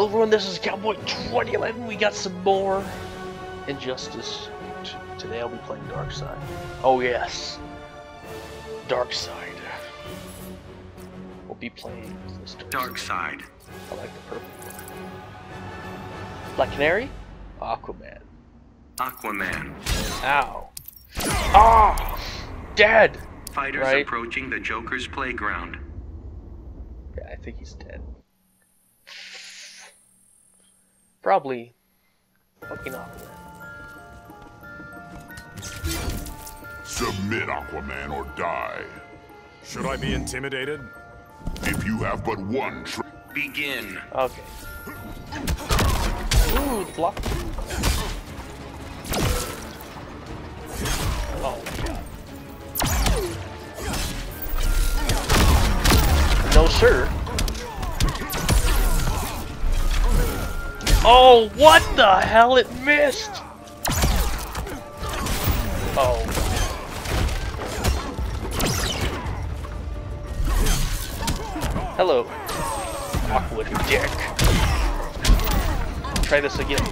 Hello everyone, this is Cowboy 2011. We got some more Injustice. T- Today I'll be playing Darkseid. Oh yes, Darkseid. We'll be playing this Darkseid. I like the purple one. Black Canary, Aquaman. Aquaman. Ow. Ah, dead. Fighters Right. approaching the Joker's playground. Yeah, I think he's dead. Probably fucking Aquaman. Submit, Aquaman, or die. Should I be intimidated? If you have but one tr- Begin. Okay. Ooh, the block. Oh god. No sir. Oh, what the hell? It missed. Oh. Hello, awkward dick. Try this again.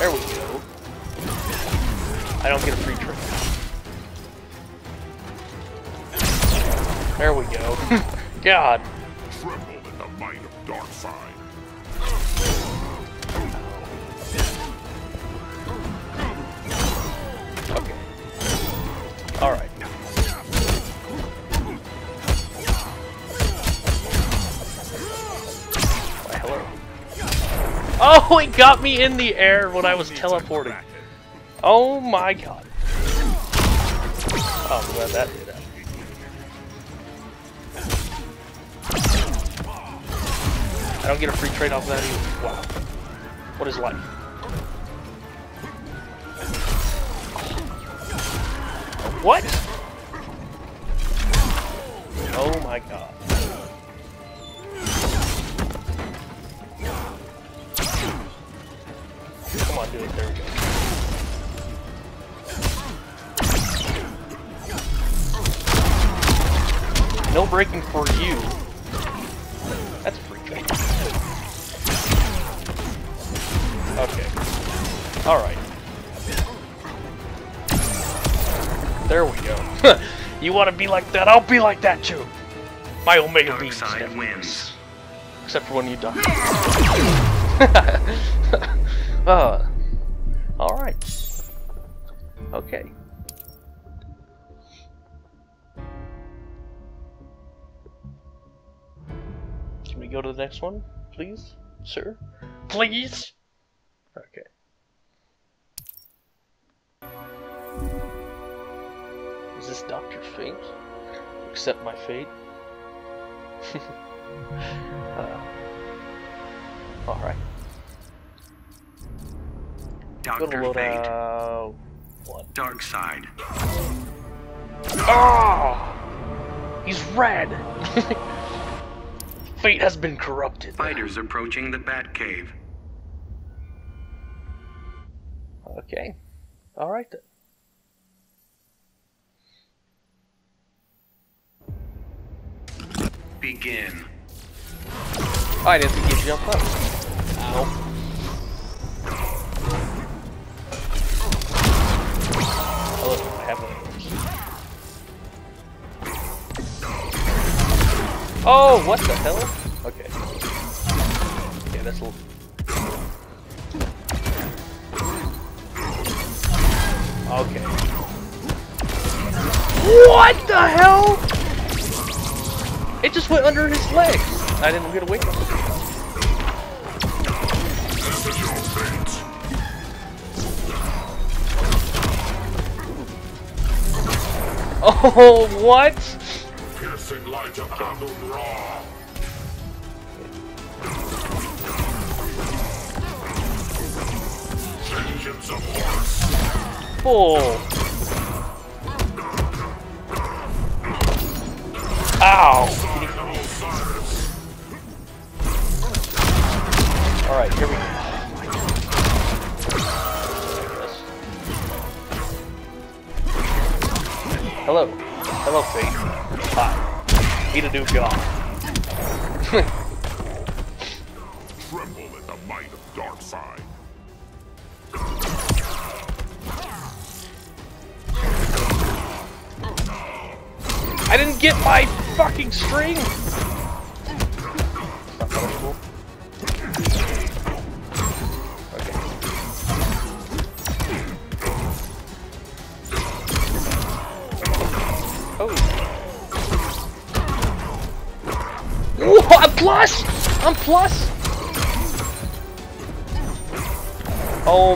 There we go. I don't get a free trick. There we go. God. Oh, it got me in the air when I was teleporting. Oh my god. Oh, I'm glad that did that. I don't get a free trade off of that either. Wow. What is life? What? Come on, do it. There we go. No breaking for you. That's a free trade. Okay. Alright. There we go. you want to be like that? I'll be like that too. My Omega Dark beams. side wins. Except for when you die. uh, all right. Okay. Can we go to the next one, please, sir? Please. Okay. Is this Doctor Fate? Accept my fate? uh, Alright. Doctor Fate. out. What? Darkseid. Oh! He's red! Fate has been corrupted. Fighters approaching the Batcave. Okay. Alright then. Begin. Oh, I didn't think you'd jump up. Ow. Oh, those. Oh, what the hell? Okay. Okay, little... Okay. What the hell? It just went under his legs. I didn't get away from it. Oh, what? Piercing light of Amun Ra. Vengeance of Horus. Bull. Ow. Hello. Hello, Fate. Hi. Meet a new god. Tremble at the might of Darkseid. I didn't get my fucking string!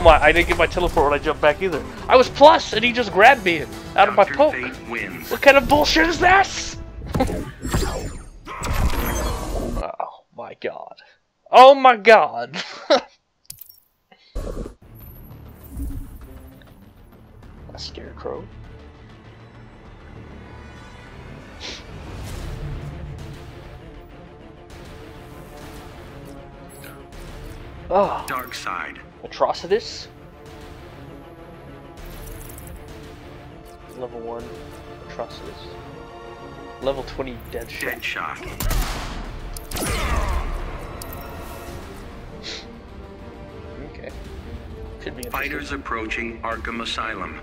My, I didn't get my teleport when I jumped back either. I was plus and he just grabbed me out of my poke. What kind of bullshit is this? oh my god. Oh my god. A scarecrow. Oh, Darkseid. Atrocitus. Level 1, Atrocitus. Level 20, Deadshot. Dead shot. Okay. Should be. Fighters approaching Arkham Asylum.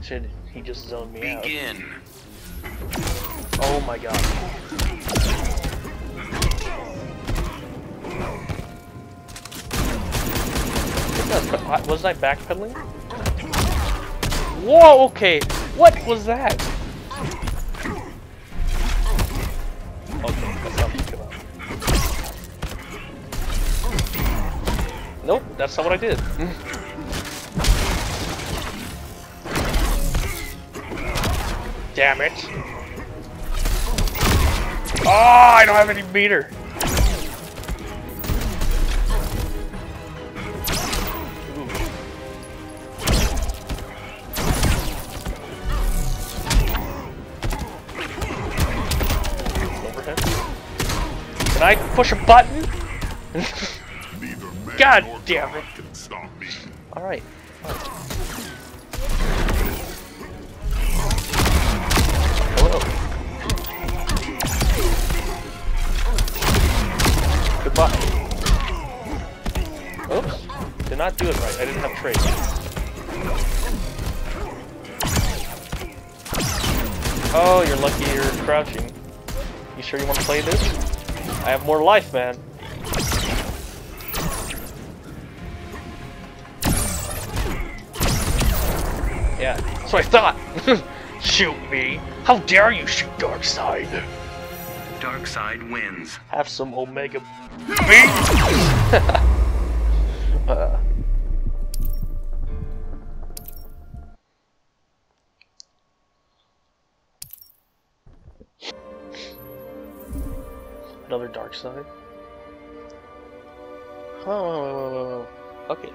Should he just zoned me out? Begin. Oh my god. That's- Wasn't I backpedaling? Whoa, okay. What was that? Nope, that's not what I did. Damn it. Oh, I don't have any meter. Can I push a button? God damn it. can stop me. Goodbye. Oops. Did not do it right. I didn't have trade. Oh, you're lucky you're crouching. You sure you want to play this? I have more life, man. Yeah, so I thought. shoot me. How dare you shoot Darkseid? Darkseid wins. Have some Omega uh. Another Darkseid. Oh, okay.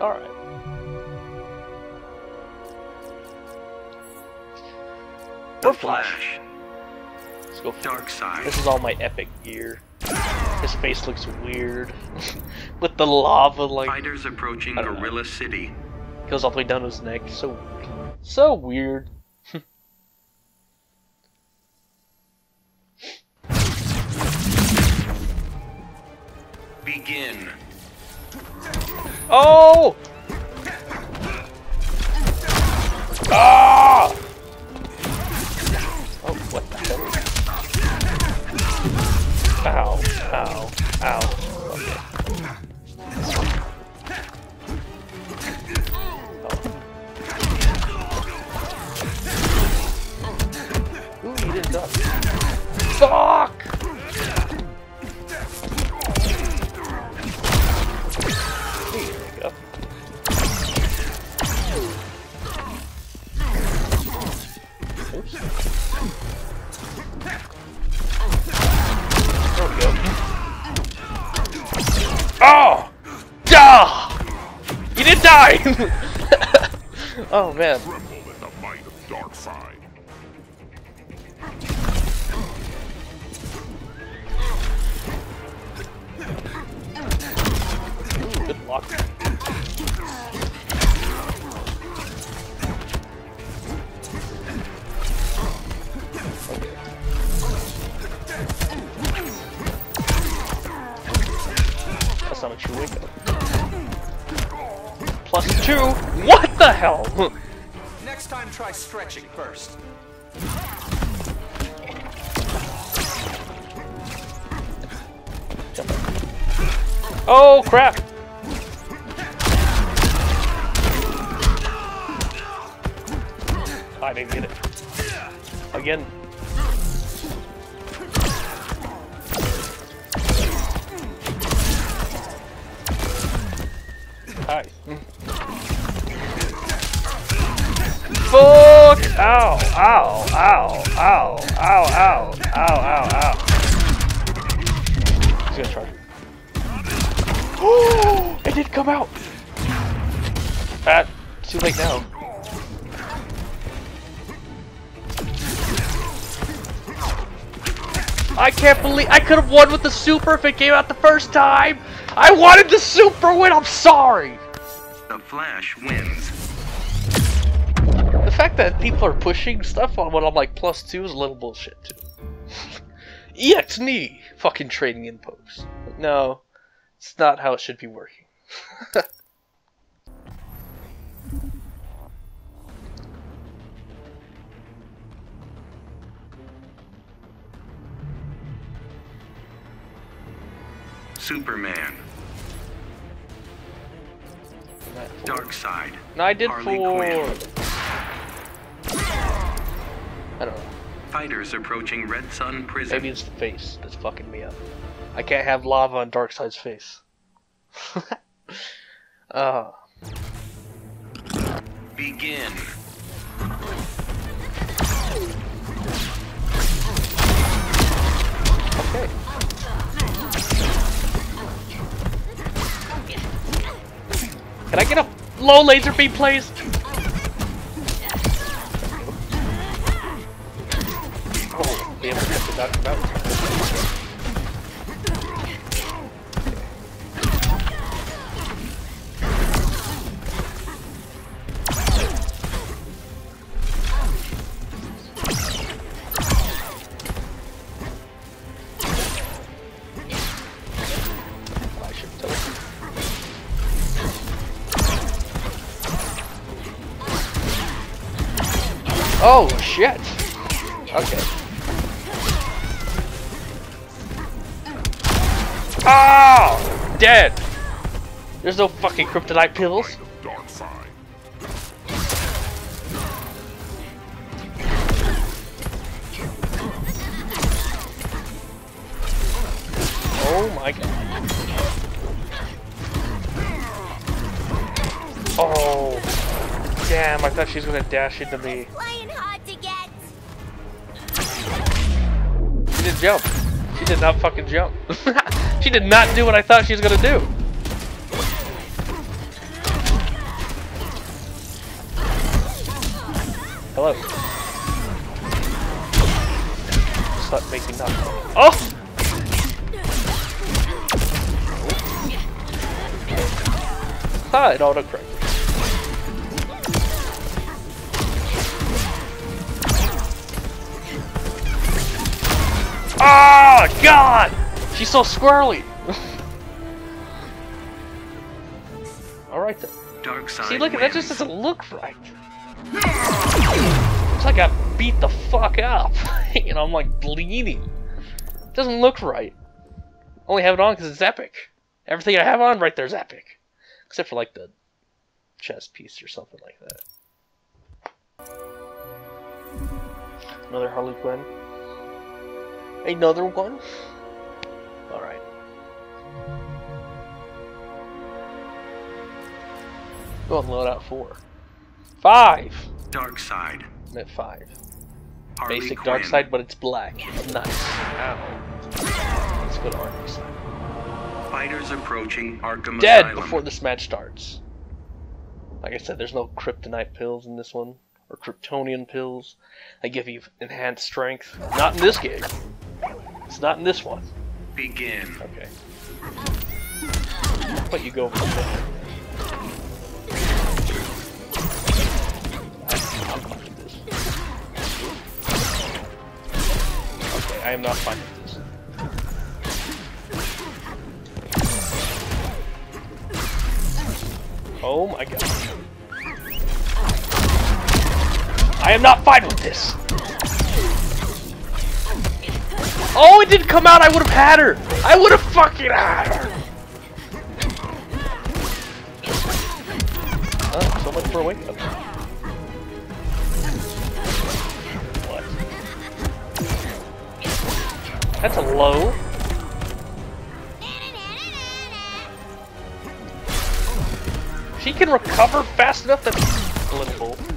All right. The Flash. Let's go. Darkseid. This is all my epic gear. His face looks weird. With the lava, like, Fighters approaching don't know. Gorilla City. goes all the way down to his neck. So weird. So weird. Begin. Oh! Ah! Ow, ow, ow. Okay. Oh. Ooh, you didn't duck. Fuck! Die! oh man. Tremble in two? What the hell? Next time, try stretching first. Oh crap! I didn't get it. Again. Can't believe I could have won with the super if it came out the first time. I wanted the super win. I'm sorry. The Flash wins. The fact that people are pushing stuff on when I'm like plus two is a little bullshit too. EX knee fucking trading in post. No, it's not how it should be working. Superman. Darkseid. No, I did Harley four. Quinn. I don't know. Fighters approaching Red Sun Prison. Maybe it's the face that's fucking me up. I can't have lava on Darkseid's face. uh, Begin. Can I get a low laser beam, please? Oh, damn, I it Oh shit! Okay. Oh! Dead! There's no fucking kryptonite pills. Damn, I thought she was gonna dash into me. Hard to get. She didn't jump. She did not fucking jump. she did not do what I thought she was gonna do. Hello. Stop making that. Oh! Ah, it autocorrected. Oh God! She's so squirrely. All right then. Darkseid See, look, at that just doesn't look right. It's like I beat the fuck up. you know, I'm like bleeding. It doesn't look right. Only have it on because it's epic. Everything I have on right there is epic, except for like the chest piece or something like that. Another Harley Quinn. Another one. All right. Go and load out four. Five. Darkseid. I'm at five. Harley Basic Quinn. Darkseid, but it's black. It's nice. Ow. Let's go to Arkham side. Fighters approaching Arkham Dead Asylum. before this match starts. Like I said, there's no kryptonite pills in this one, or kryptonian pills. They give you enhanced strength. Not in this game. It's not in this one. Begin. Okay. But you go from there. I- I'm fine with this. Okay, I am not fine with this. Oh my god. I am not fine with this. Oh, it didn't come out. I would have had her. I would have fucking had her. Oh, so much for a wake up. What? That's a low. She can recover fast enough that little. Okay.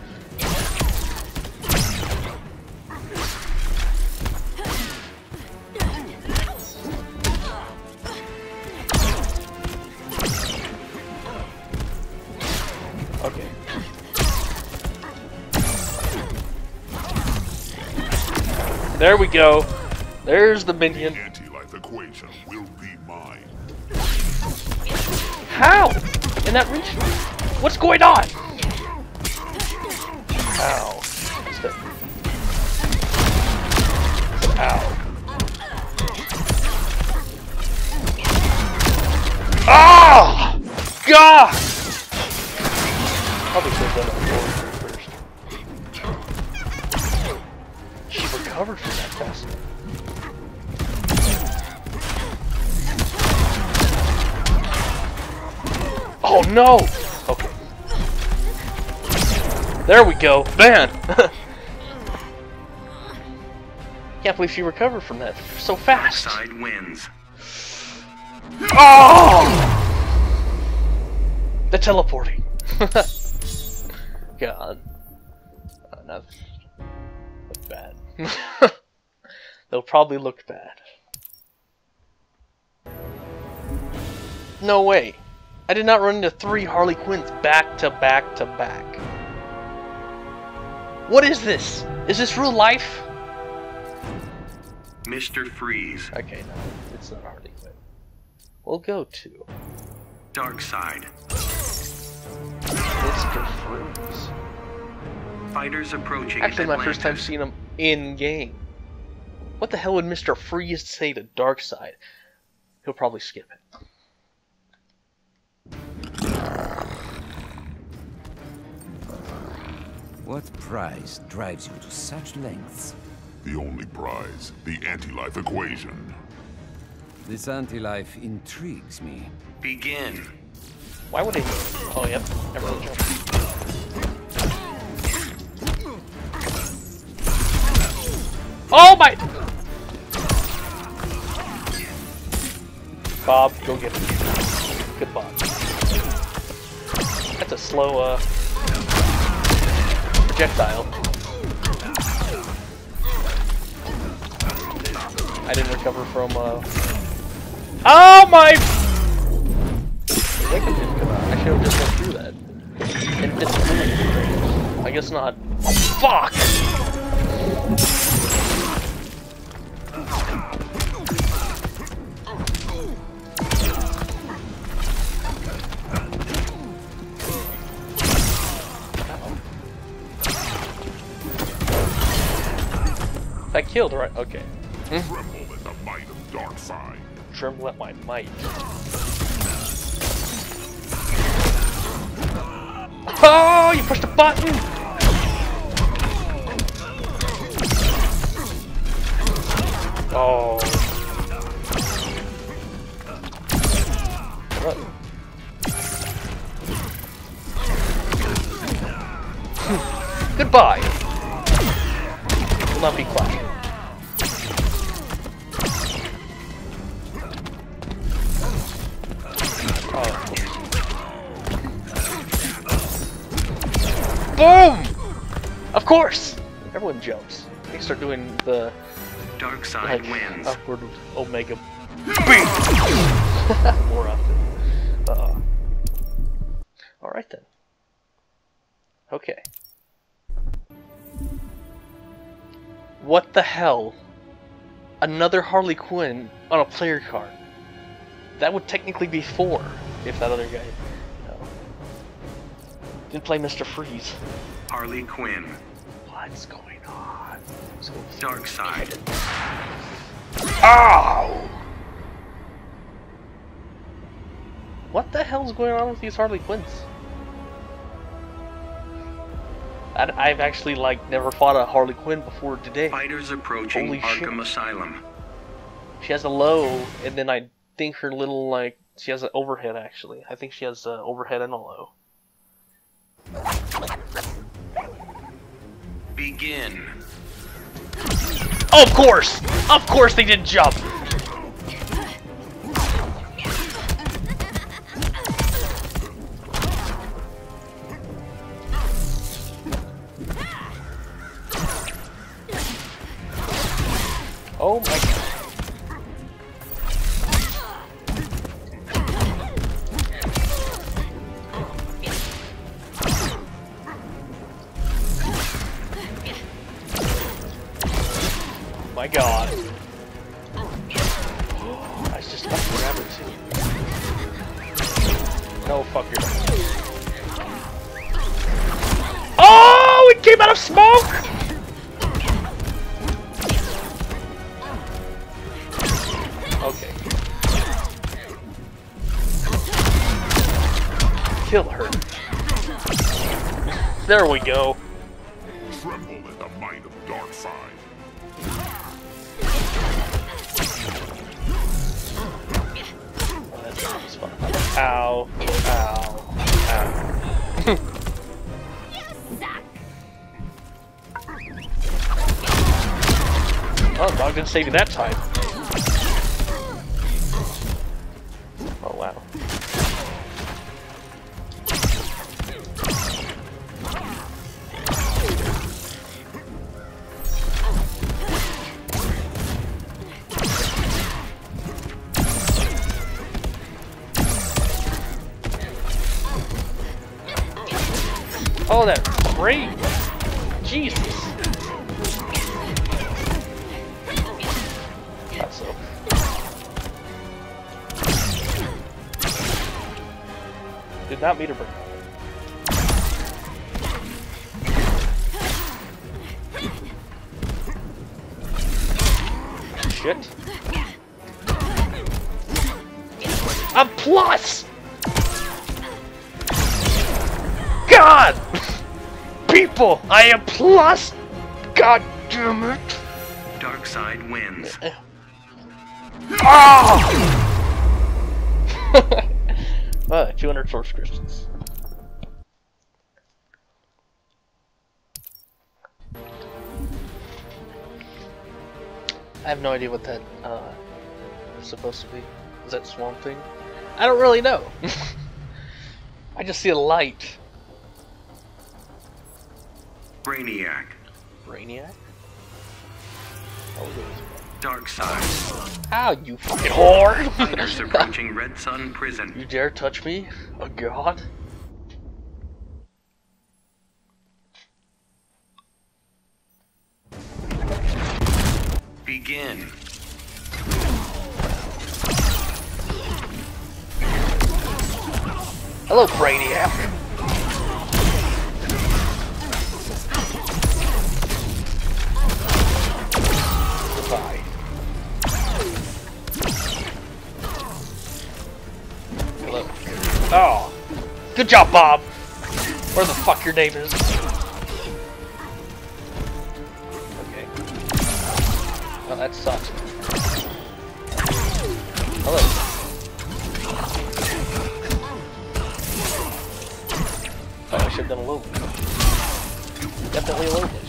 Go. There's the minion. Anti-life equation will be mine. How? In that region? What's going on? Ow. Ow. Ah! God! Have done no! Okay. There we go. Man! Can't believe she recovered from that so fast. Side wins. Oh! The teleporting. God. Oh, no. Look bad. They'll probably look bad. No way. I did not run into three Harley Quinns back to back to back. What is this? Is this real life? Mr. Freeze. Okay, no, it's not Harley Quinn. We'll go to Darkseid. Mr. Freeze. Fighters approaching Actually, my first time seeing him in game. What the hell would Mr. Freeze say to Darkseid? He'll probably skip it. What prize drives you to such lengths? The only prize, the anti-life equation. This anti-life intrigues me. Begin. Why would they? Oh, yep. Everyone jump. Oh my! Bob, go get it. Good Bob. That's a slow, uh, projectile. I didn't recover from, uh... Oh my! I should have just went through that. And. I guess not. Fuck! That killed, right? Okay. Tremble at the might of Darkseid. Tremble at my might. Oh, you pushed a button! Oh. What? Goodbye! Will not Boom! Of course! Everyone jumps. They start doing the Darkseid like wins. upward omega beam more often. Uh, all right then. Okay. What the hell? Another Harley Quinn on a player card. That would technically be four if that other guy, you know, didn't play Mr. Freeze. Harley Quinn. What's going on? What's going on? Darkseid. Ow! What the hell's going on with these Harley Quinns? I, I've actually like never fought a Harley Quinn before today. Fighters approaching Holy shit. Arkham Asylum. She has a low, and then I think her little like she has an overhead actually. I think she has an overhead and a low. Begin. Oh, of course, of course they didn't jump. Oh my It came out of smoke! Okay. Kill her. There we go. Tremble at the might of Darkseid. That sounds fun. Ow. Ow. Didn't save you that time. Shit. A plus! God! People, I am plus! God damn it! Darkseid wins. Ah! ah, 200 source crystals. I have no idea what that uh, is supposed to be. Is that Swamp Thing? I don't really know. I just see a light. Brainiac. Brainiac? Oh, it is. Darkseid. Ow, you fucking whore! Fighters approaching Red Sun Prison. you dare touch me? Oh god. Begin. Hello, Brainiac. Hello. Oh. Good job, Bob. Where the fuck your name is. That sucks. Hello. Oh, I should have done a low. Definitely a low blade.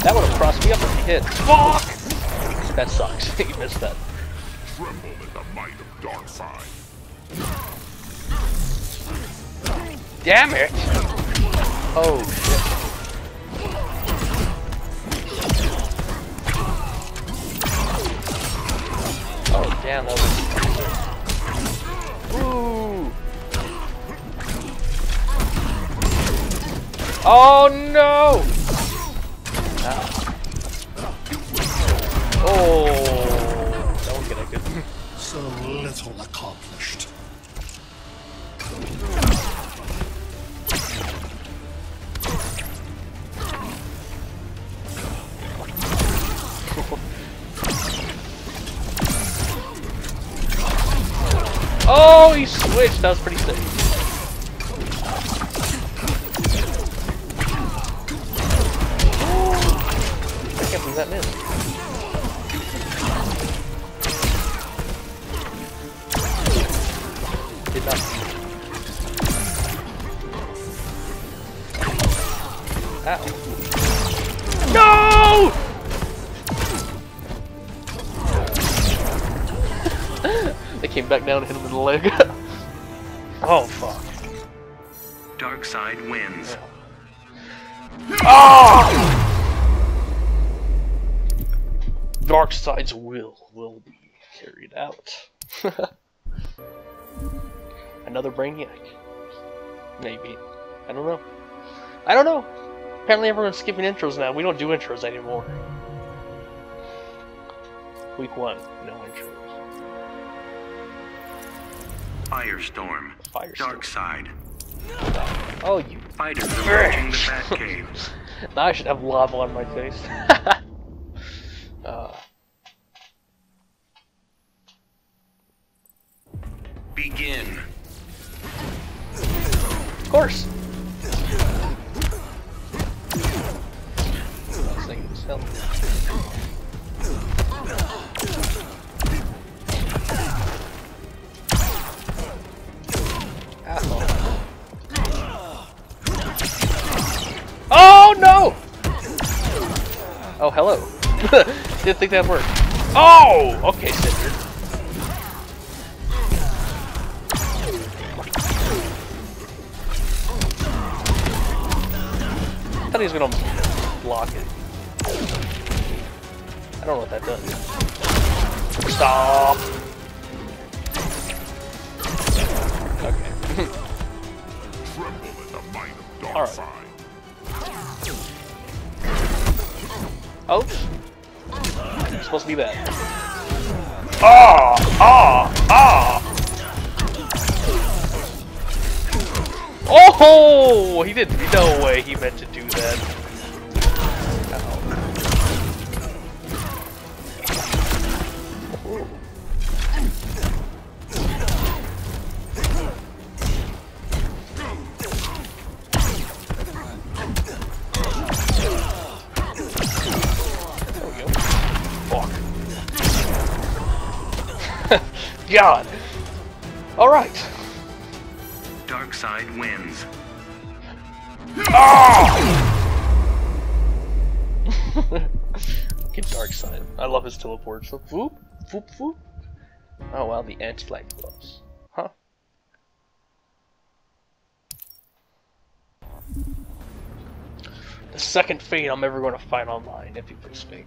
That would have crossed me up if he hit. Fuck! That sucks. you missed that. Tremble at the might of Darkseid. Damn it! Oh Oh no! Ow. Oh, get a good. So little accomplished. Oh, he switched. That was pretty sick. Leg. oh fuck. Darkseid wins. Ah! Darkseid's will will be carried out. Another Brainiac. Maybe. I don't know. I don't know. Apparently everyone's skipping intros now. We don't do intros anymore. Week one, no intros. Firestorm. Firestorm. Darkseid. Oh, you. Fighters approaching the Batcave. Now I should have lava on my face. uh, Begin. of course. Oh hello. Didn't think that'd work. Oh! Okay, Cinder. I thought he was gonna block it. I don't know what that does. Stop! Okay. Tremble at the might of All right. Darkseid. Oh! Supposed to be bad. Ah! Ah! Ah! Oh! He didn't. No way he meant to do that. Ow. God. All right. Darkseid wins. Ah! Oh! Get Darkseid. I love his teleport. So, whoop, whoop, whoop. Oh wow, the anti-light gloves. Huh? The second fate I'm ever going to fight online, if you please me.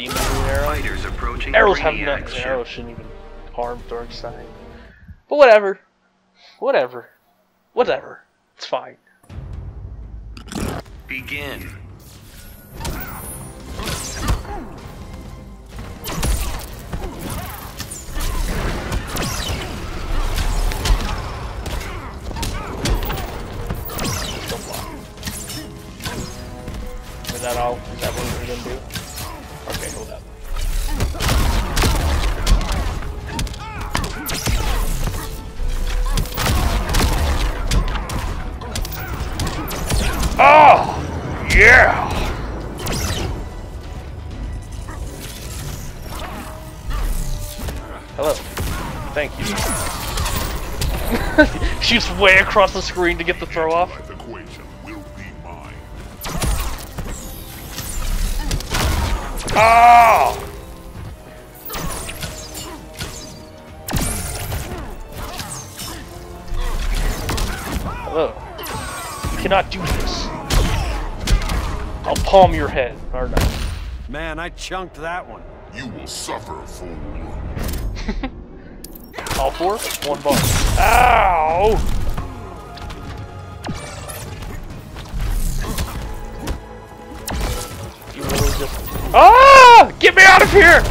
Demon green arrow. Fighters approaching Arrows have nothing. Arrows shouldn't even harm Darkseid. But whatever. Whatever. Whatever. It's fine. Begin. Is that all? Is that what we're gonna do? Yeah! Hello. Thank you. Shoots way across the screen to get the throw off. Oh! Hello. You cannot do this. I'll palm your head, or not. Man, I chunked that one. You will suffer, fool. All four? One bar. Ow! You really just Ah! Get me out of here!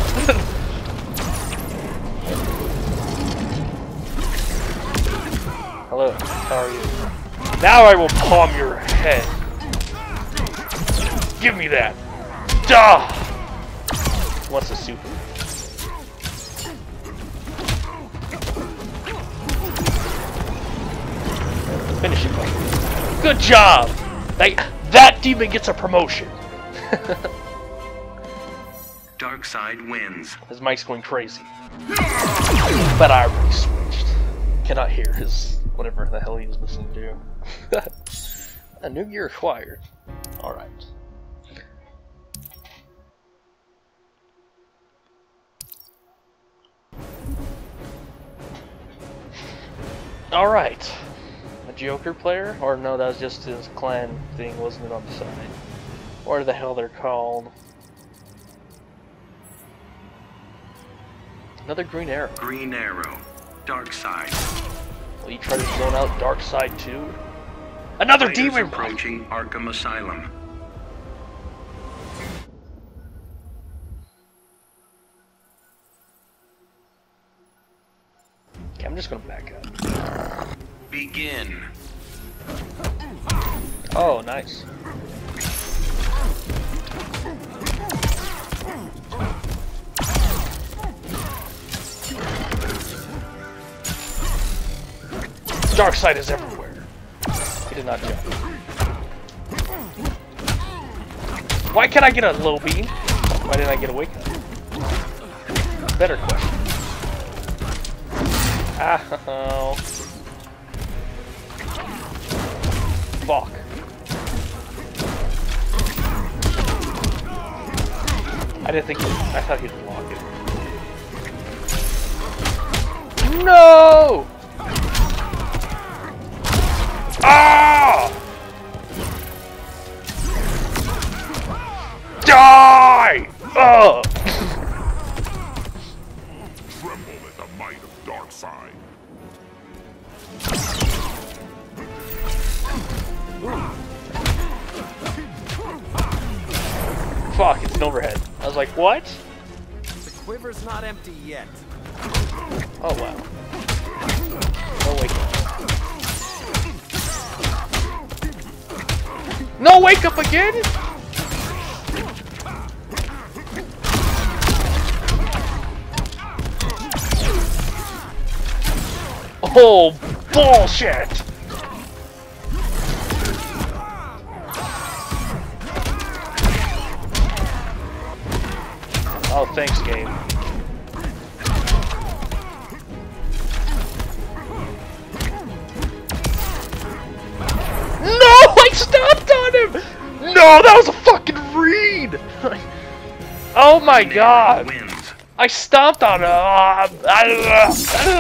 Hello, how are you? Now I will palm your head. Give me that. Duh! What's a super? Finish it, buddy. Good job! Like, that demon gets a promotion. Darkseid wins. His mic's going crazy. But I already switched. Cannot hear his whatever the hell he was listening to. a new gear acquired. Alright. Alright. A Joker player? Or no, that was just his clan thing, wasn't it on the side? What the hell they're called? Another green arrow. Green arrow. Darkseid. Will you try to zone out Darkseid too? Another demon! approaching Arkham Asylum. Just gonna back up. Begin. Oh, nice. Darkseid is everywhere. He did not jump. Why can't I get a low beam? Why didn't I get a wake up? Better question. Ow. Fuck. I didn't think. I thought he'd block it. No! Ah! Die! Ugh! Tremble at the might of Darkseid. Fuck, it's an overhead. I was like, what? The quiver's not empty yet. Oh wow. No wake up. No wake up again? Oh bullshit! Oh thanks game. No, I stopped on him! No, that was a fucking read! oh my god! I stomped on him! Ah, ah,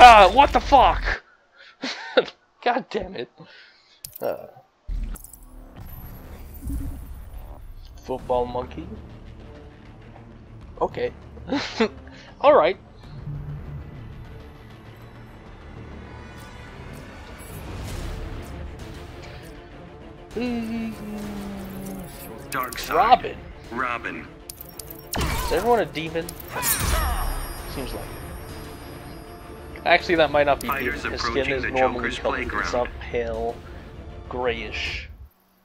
ah, what the fuck? god damn it. Uh. Football monkey? Okay. Alright. Darkseid. Robin. Robin. Is everyone a demon? Seems like. it. Actually, that might not be demon. His skin is normally colored. It's not pale, grayish,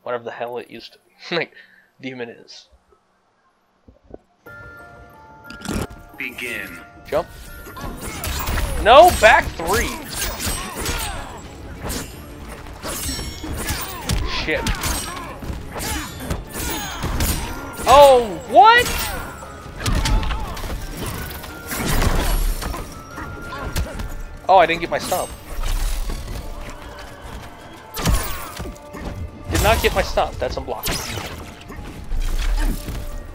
whatever the hell it used to be. like, demon is. Begin. Jump. No, back three. Shit. Oh, what? Oh, I didn't get my stomp. Did not get my stomp. That's unblocked.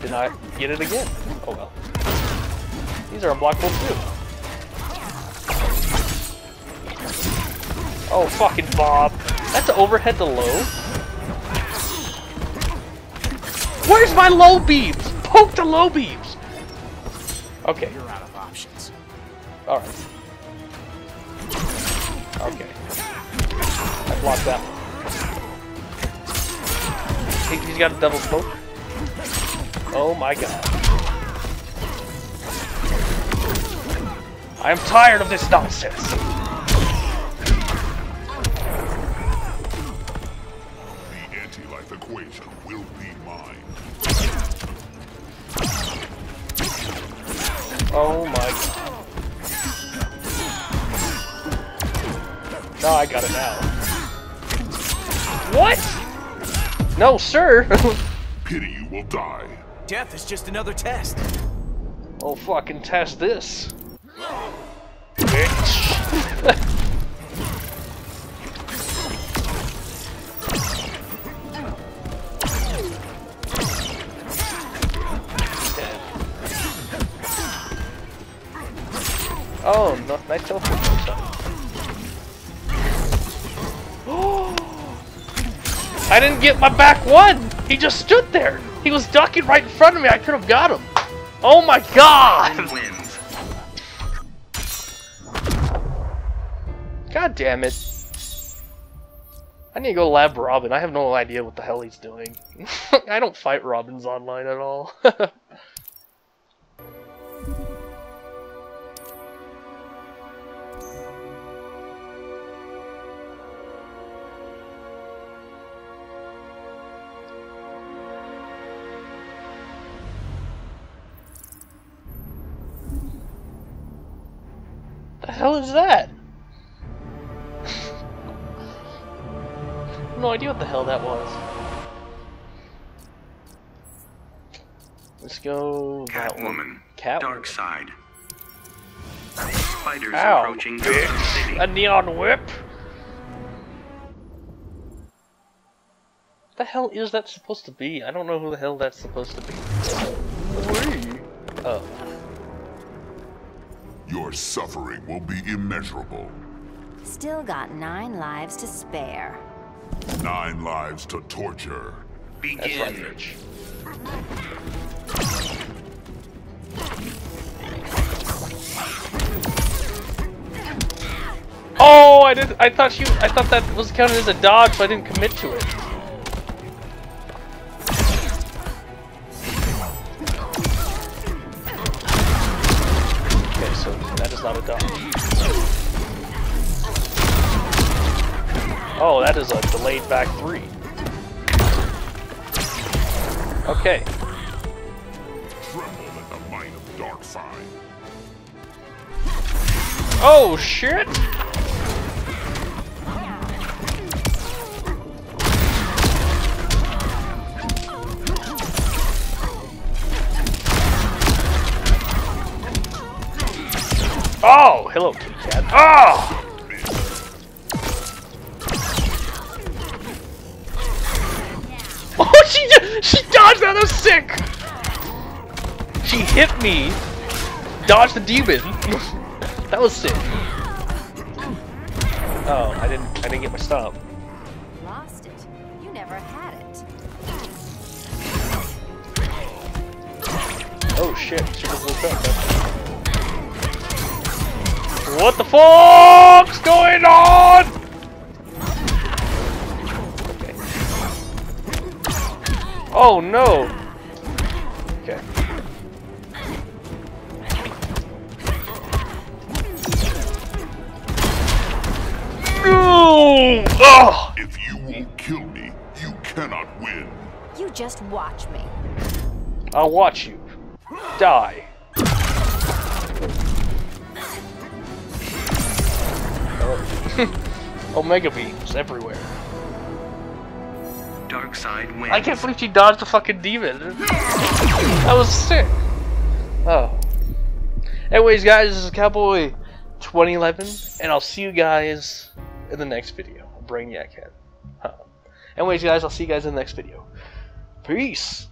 Did not get it again. Oh well. These are unblockable too. Oh, fucking Bob. That's overhead to low. Where's my low beams? Poke the low beams. Okay. You're out of options. Alright. Okay. I blocked that one. He, he's got a double poke. Oh my god. I am tired of this nonsense. Oh my god. No, I got it now. What? No, sir. Pity you will die. Death is just another test. oh, fucking test this. Bitch. Oh, no, nice teleport. I didn't get my back one! He just stood there! He was ducking right in front of me, I could have got him! Oh my god! God damn it. I need to go lab Robin. I have no idea what the hell he's doing. I don't fight Robins online at all. is that? no idea what the hell that was. Let's go. Catwoman. Catwoman. Darkseid. Spiders Ow, approaching Gotham City. A neon whip? the hell is that supposed to be? I don't know who the hell that's supposed to be. Wee. Oh. Your suffering will be immeasurable. Still got nine lives to spare. Nine lives to torture. Begin. Rich. Oh, I did. I thought you. I thought that was counted as a dodge, so I didn't commit to it. Is a delayed back three. Okay. Oh shit! Oh, hello, kitty cat. Oh, sick. She hit me, dodged the demon. that was sick. Oh, I didn't. I didn't get my stop. Lost it. You never had it. Oh shit! She just woke up. What the fuck's going on? Okay. Oh no. Just watch me. I'll watch you die. Oh. Omega beams everywhere. Darkseid wins. I can't believe she dodged the fucking demon. That was sick. Oh. Anyways, guys, this is Cowboy 2011, and I'll see you guys in the next video. Brainiac Head. Huh. Anyways, guys, I'll see you guys in the next video. Peace.